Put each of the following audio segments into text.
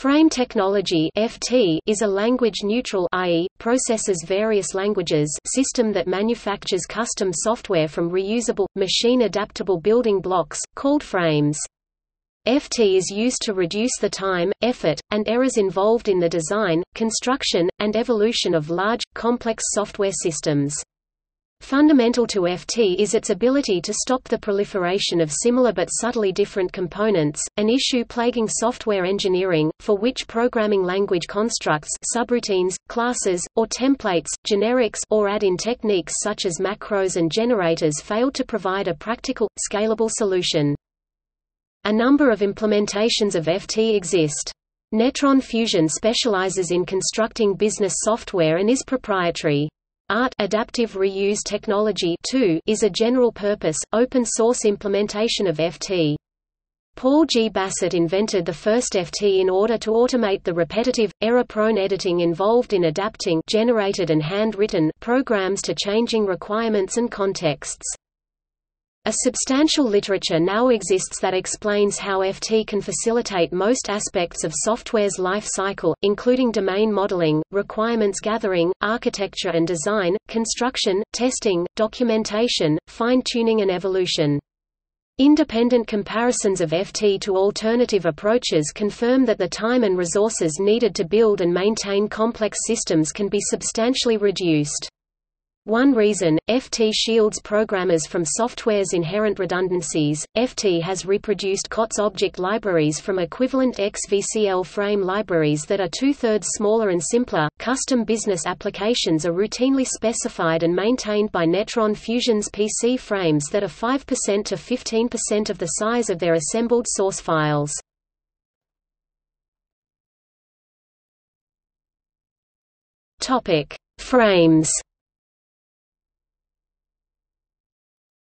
Frame technology (FT) is a language-neutral i.e., processes various languages system that manufactures custom software from reusable, machine-adaptable building blocks, called frames. FT is used to reduce the time, effort, and errors involved in the design, construction, and evolution of large, complex software systems. Fundamental to FT is its ability to stop the proliferation of similar but subtly different components, an issue plaguing software engineering, for which programming language constructs subroutines, classes, or templates, generics or add-in techniques such as macros and generators failed to provide a practical, scalable solution. A number of implementations of FT exist. Netron Fusion specializes in constructing business software and is proprietary. ART adaptive reuse technology 2 is a general-purpose, open-source implementation of FT. Paul G. Bassett invented the first FT in order to automate the repetitive, error-prone editing involved in adapting generated and hand-written programs to changing requirements and contexts. A substantial literature now exists that explains how FT can facilitate most aspects of software's life cycle, including domain modeling, requirements gathering, architecture and design, construction, testing, documentation, fine-tuning and evolution. Independent comparisons of FT to alternative approaches confirm that the time and resources needed to build and maintain complex systems can be substantially reduced. One reason, FT shields programmers from software's inherent redundancies. FT has reproduced COTS object libraries from equivalent XVCL frame libraries that are two-thirds smaller and simpler. Custom business applications are routinely specified and maintained by Netron Fusion SPC frames that are 5% to 15% of the size of their assembled source files. Topic: Frames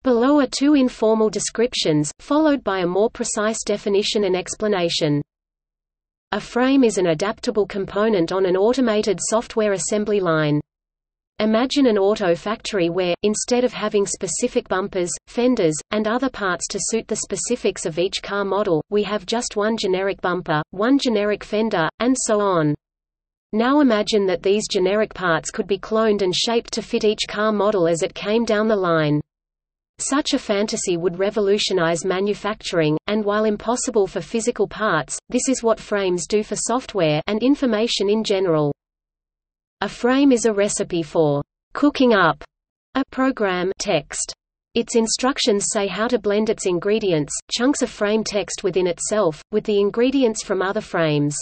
Below are two informal descriptions, followed by a more precise definition and explanation. A frame is an adaptable component on an automated software assembly line. Imagine an auto factory where, instead of having specific bumpers, fenders, and other parts to suit the specifics of each car model, we have just one generic bumper, one generic fender, and so on. Now imagine that these generic parts could be cloned and shaped to fit each car model as it came down the line. Such a fantasy would revolutionize manufacturing, and while impossible for physical parts, this is what frames do for software and information in general. A frame is a recipe for cooking up a program text. Its instructions say how to blend its ingredients, chunks of frame text within itself, with the ingredients from other frames.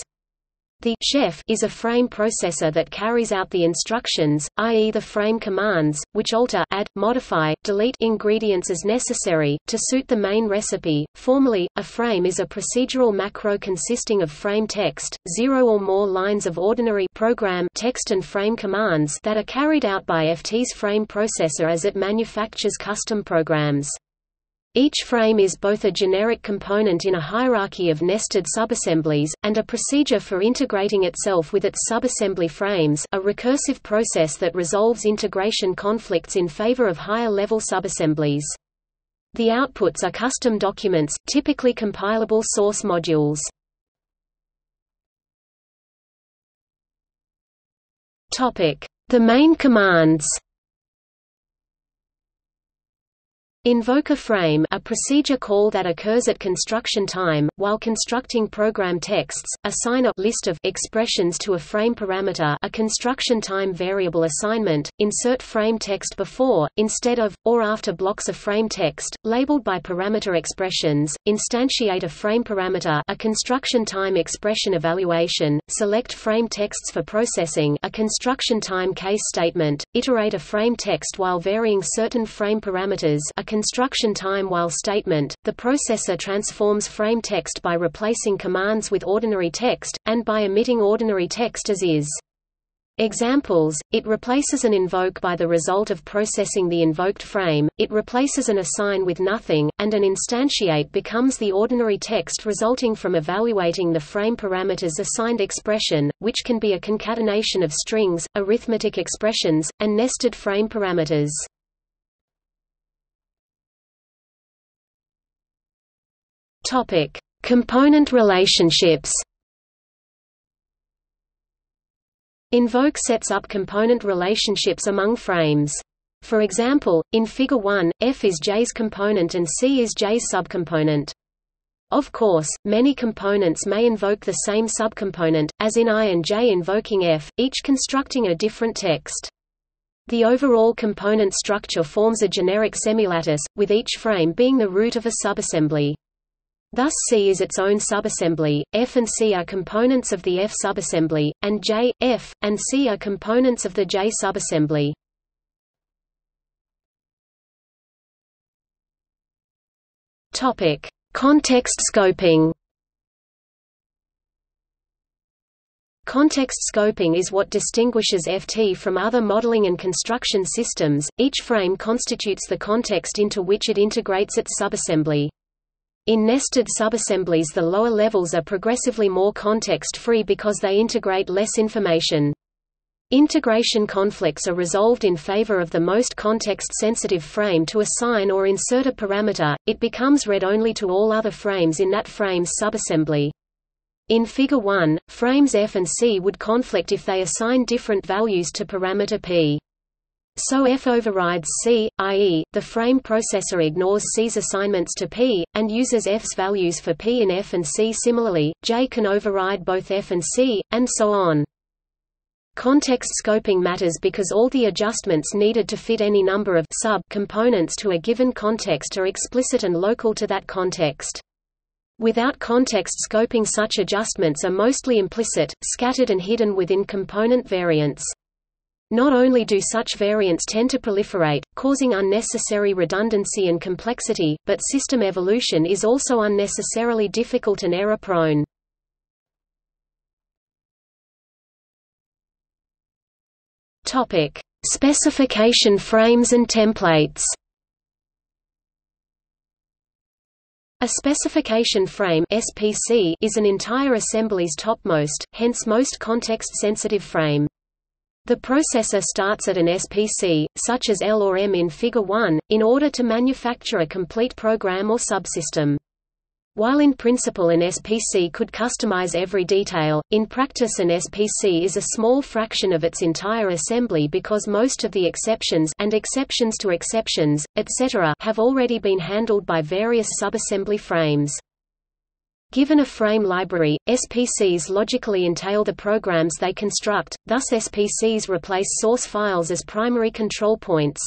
The chef is a frame processor that carries out the instructions, i.e. the frame commands, which alter add, modify, delete ingredients as necessary, to suit the main recipe. Formally, a frame is a procedural macro consisting of frame text, zero or more lines of ordinary program text and frame commands that are carried out by FT's frame processor as it manufactures custom programs. Each frame is both a generic component in a hierarchy of nested subassemblies, and a procedure for integrating itself with its subassembly frames a recursive process that resolves integration conflicts in favor of higher-level subassemblies. The outputs are custom documents, typically compilable source modules. The main commands Invoke a frame a procedure call that occurs at construction time, while constructing program texts, assign a list of expressions to a frame parameter a construction time variable assignment, insert frame text before, instead of, or after blocks of frame text, labeled by parameter expressions, instantiate a frame parameter a construction time expression evaluation, select frame texts for processing a construction time case statement, iterate a frame text while varying certain frame parameters a construction time while statement, the processor transforms frame text by replacing commands with ordinary text, and by omitting ordinary text as is. Examples, it replaces an invoke by the result of processing the invoked frame, it replaces an assign with nothing, and an instantiate becomes the ordinary text resulting from evaluating the frame parameter's assigned expression, which can be a concatenation of strings, arithmetic expressions, and nested frame parameters. Topic: Component relationships. Invoke sets up component relationships among frames. For example, in Figure 1, F is J's component and C is J's subcomponent. Of course, many components may invoke the same subcomponent, as in I and J invoking F, each constructing a different text. The overall component structure forms a generic semilattice, with each frame being the root of a subassembly. Thus C is its own subassembly, F and C are components of the F subassembly, and J, F, and C are components of the J subassembly. Topic: Context scoping. Context scoping is what distinguishes FT from other modeling and construction systems. Each frame constitutes the context into which it integrates its subassembly. In nested subassemblies the lower levels are progressively more context-free because they integrate less information. Integration conflicts are resolved in favor of the most context-sensitive frame to assign or insert a parameter, it becomes read only to all other frames in that frame's subassembly. In Figure 1, frames F and C would conflict if they assign different values to parameter p. So F overrides C, i.e., the frame processor ignores C's assignments to P, and uses F's values for P in F and C similarly, J can override both F and C, and so on. Context scoping matters because all the adjustments needed to fit any number of sub components to a given context are explicit and local to that context. Without context scoping such adjustments are mostly implicit, scattered and hidden within component variants. Not only do such variants tend to proliferate, causing unnecessary redundancy and complexity, but system evolution is also unnecessarily difficult and error-prone. Specification frames and templates A specification frame SPC is an entire assembly's topmost, hence most context-sensitive frame. The processor starts at an SPC, such as L or M in Figure 1, in order to manufacture a complete program or subsystem. While in principle an SPC could customize every detail, in practice an SPC is a small fraction of its entire assembly because most of the exceptions and exceptions to exceptions, etc. have already been handled by various subassembly frames. Given a frame library, SPCs logically entail the programs they construct, thus SPCs replace source files as primary control points.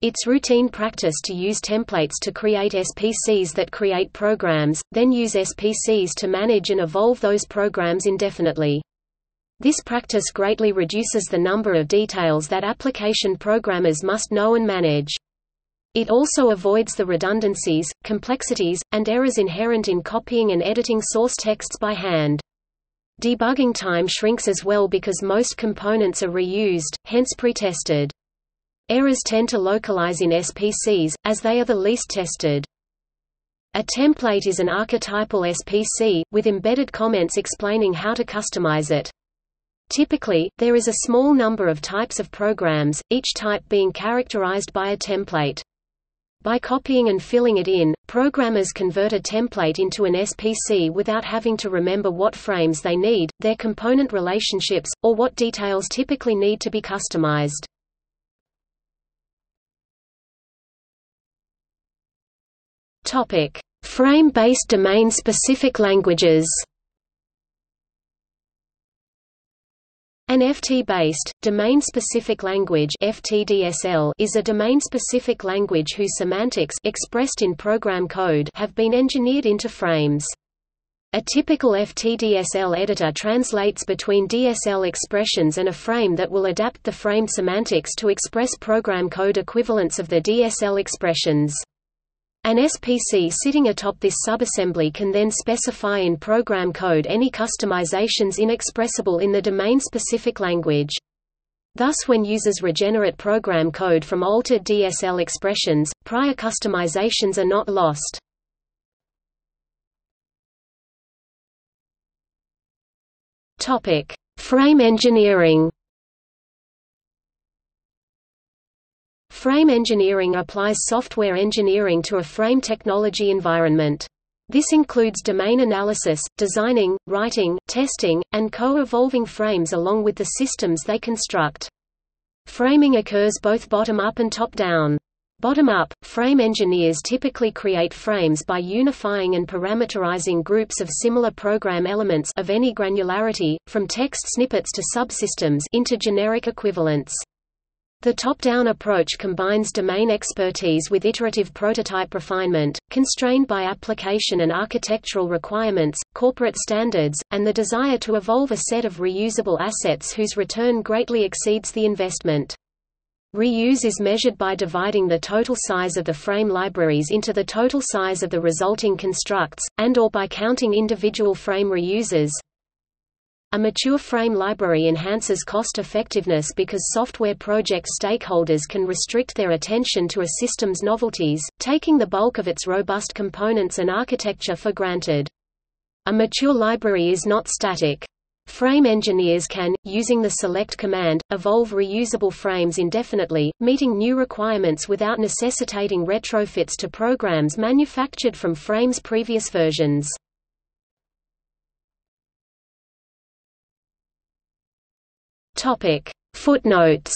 It's routine practice to use templates to create SPCs that create programs, then use SPCs to manage and evolve those programs indefinitely. This practice greatly reduces the number of details that application programmers must know and manage. It also avoids the redundancies, complexities, and errors inherent in copying and editing source texts by hand. Debugging time shrinks as well because most components are reused, hence pretested. Errors tend to localize in SPCs, as they are the least tested. A template is an archetypal SPC, with embedded comments explaining how to customize it. Typically, there is a small number of types of programs, each type being characterized by a template. By copying and filling it in, programmers convert a template into an SPC without having to remember what frames they need, their component relationships, or what details typically need to be customized. Frame-based domain-specific languages. An FT-based, domain-specific language (FTDSL) is a domain-specific language whose semantics expressed in program code have been engineered into frames. A typical FTDSL editor translates between DSL expressions and a frame that will adapt the frame semantics to express program code equivalents of the DSL expressions. An SPC sitting atop this subassembly can then specify in program code any customizations inexpressible in the domain-specific language. Thus when users regenerate program code from altered DSL expressions, prior customizations are not lost. Frame engineering Frame engineering applies software engineering to a frame technology environment. This includes domain analysis, designing, writing, testing, and co-evolving frames along with the systems they construct. Framing occurs both bottom-up and top-down. Bottom-up, frame engineers typically create frames by unifying and parameterizing groups of similar program elements of any granularity, from text snippets to subsystems into generic equivalents. The top-down approach combines domain expertise with iterative prototype refinement, constrained by application and architectural requirements, corporate standards, and the desire to evolve a set of reusable assets whose return greatly exceeds the investment. Reuse is measured by dividing the total size of the frame libraries into the total size of the resulting constructs, and or by counting individual frame reuses. A mature frame library enhances cost effectiveness because software project stakeholders can restrict their attention to a system's novelties, taking the bulk of its robust components and architecture for granted. A mature library is not static. Frame engineers can, using the select command, evolve reusable frames indefinitely, meeting new requirements without necessitating retrofits to programs manufactured from frames' previous versions. Topic. Footnotes